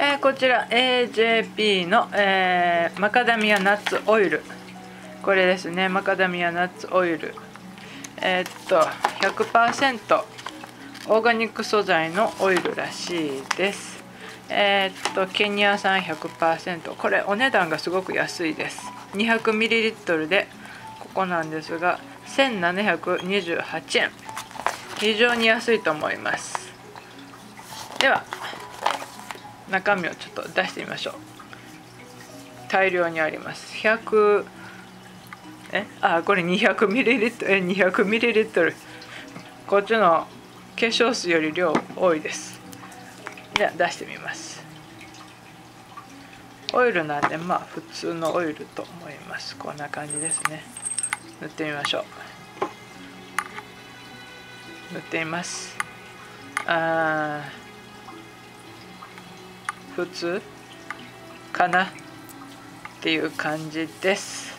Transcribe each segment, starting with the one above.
えー、こちら AJP の、えー、マカダミアナッツオイル。これですねマカダミアナッツオイル。えー、っと100%オーガニック素材のオイルらしいです。え、っとケニア産100%これお値段がすごく安いです。200ml でここなんですが1728円。非常に安いと思います。では中身をちょっと出してみましょう。大量にあります。100え？あこれ 200ml え 200ml こっちの化粧水より量多いです。じゃあ出してみます。オイルなんでまあ普通のオイルと思います。こんな感じですね。塗ってみましょう。塗ってみます。あー。普通かな？っていう感じです。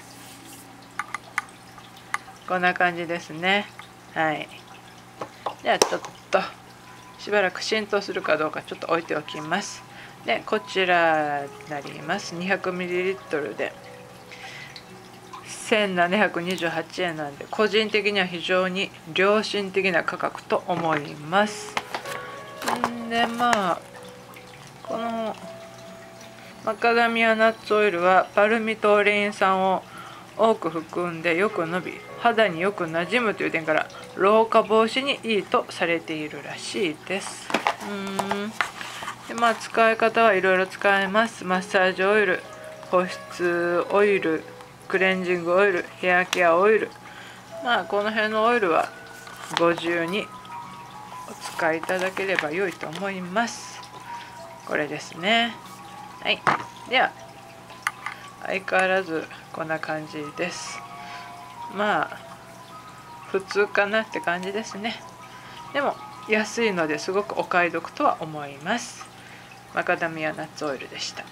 こんな感じですね。はい。じゃあちょっとしばらく浸透するかどうかちょっと置いておきます。でこちらになります。200ml で。1728円なんで個人的には非常に良心的な価格と思います。んでまあこのマカダミアナッツオイルはパルミトーレイン酸を多く含んでよく伸び肌によくなじむという点から老化防止にいいとされているらしいです。うん。でまあ使い方はいろいろ使えます。マッサージオイル保湿オイルクレンジングオイルヘアケアオイル。まあこの辺のオイルはご自由にお使いいただければ良いと思いますこれですね。はい。では相変わらずこんな感じです。まあ普通かなって感じですね。でも安いのですごくお買い得とは思います。マカダミアナッツオイルでした。